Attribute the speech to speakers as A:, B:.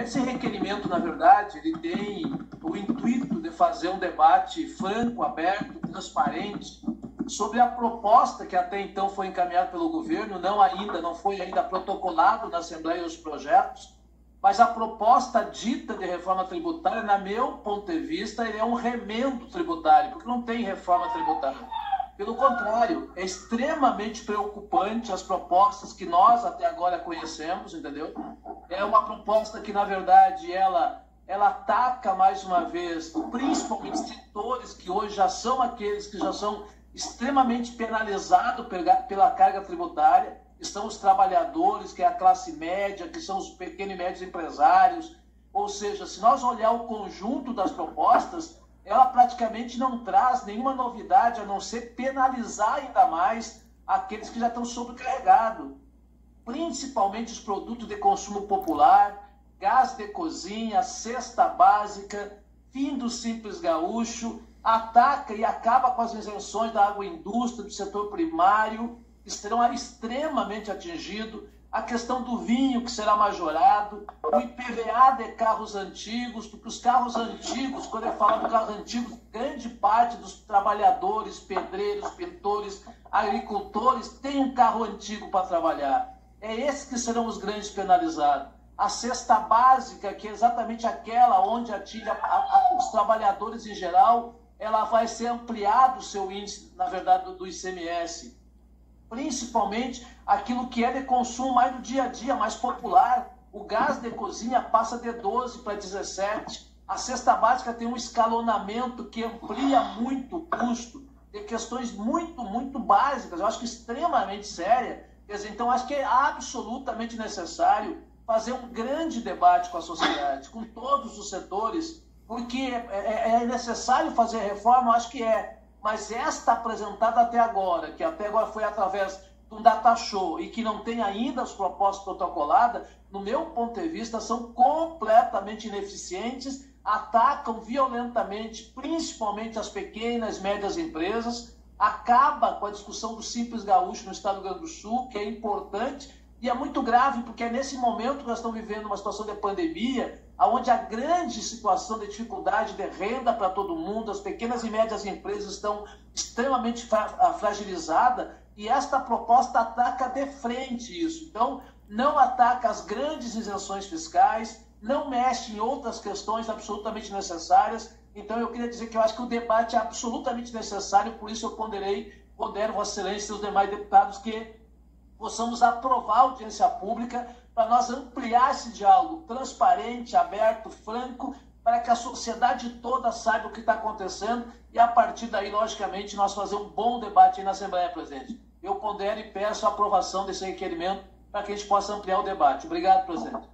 A: esse requerimento, na verdade, ele tem o intuito de fazer um debate franco, aberto, transparente sobre a proposta que até então foi encaminhada pelo governo, não ainda, não foi ainda protocolado na Assembleia os projetos, mas a proposta dita de reforma tributária, na meu ponto de vista, é um remendo tributário, porque não tem reforma tributária. Pelo contrário, é extremamente preocupante as propostas que nós até agora conhecemos, entendeu? É uma proposta que, na verdade, ela, ela ataca mais uma vez, principalmente setores que hoje já são aqueles que já são extremamente penalizados pela carga tributária, que são os trabalhadores, que é a classe média, que são os pequenos e médios empresários. Ou seja, se nós olhar o conjunto das propostas, ela praticamente não traz nenhuma novidade a não ser penalizar ainda mais aqueles que já estão sobrecarregados, principalmente os produtos de consumo popular, gás de cozinha, cesta básica, fim do simples gaúcho, ataca e acaba com as isenções da agroindústria, do setor primário, que serão extremamente atingidos, a questão do vinho, que será majorado, o IPVA de carros antigos, porque os carros antigos, quando eu falo de carros antigos, grande parte dos trabalhadores, pedreiros, pintores, agricultores, tem um carro antigo para trabalhar. É esses que serão os grandes penalizados. A cesta básica, que é exatamente aquela onde atinge a, a, os trabalhadores em geral, ela vai ser ampliado o seu índice, na verdade, do ICMS principalmente aquilo que é de consumo mais do dia a dia, mais popular. O gás de cozinha passa de 12 para 17. A cesta básica tem um escalonamento que amplia muito o custo. Tem questões muito, muito básicas, eu acho que extremamente sérias. Quer dizer, então, acho que é absolutamente necessário fazer um grande debate com a sociedade, com todos os setores, porque é, é, é necessário fazer reforma, acho que é, mas esta apresentada até agora, que até agora foi através um data show e que não tem ainda as propostas protocoladas, no meu ponto de vista, são completamente ineficientes, atacam violentamente, principalmente as pequenas e médias empresas, acaba com a discussão do Simples Gaúcho no estado do Rio Grande do Sul, que é importante, e é muito grave, porque é nesse momento que nós estamos vivendo uma situação de pandemia, onde a grande situação de dificuldade de renda para todo mundo, as pequenas e médias empresas estão extremamente ah, fragilizadas, e esta proposta ataca de frente isso. Então, não ataca as grandes isenções fiscais, não mexe em outras questões absolutamente necessárias. Então, eu queria dizer que eu acho que o debate é absolutamente necessário, por isso eu ponderei, pondero Vossa Excelência e os demais deputados que possamos aprovar a audiência pública para nós ampliar esse diálogo transparente, aberto, franco, para que a sociedade toda saiba o que está acontecendo e a partir daí, logicamente, nós fazer um bom debate aí na Assembleia, presidente. Eu pondero e peço a aprovação desse requerimento para que a gente possa ampliar o debate. Obrigado, presidente.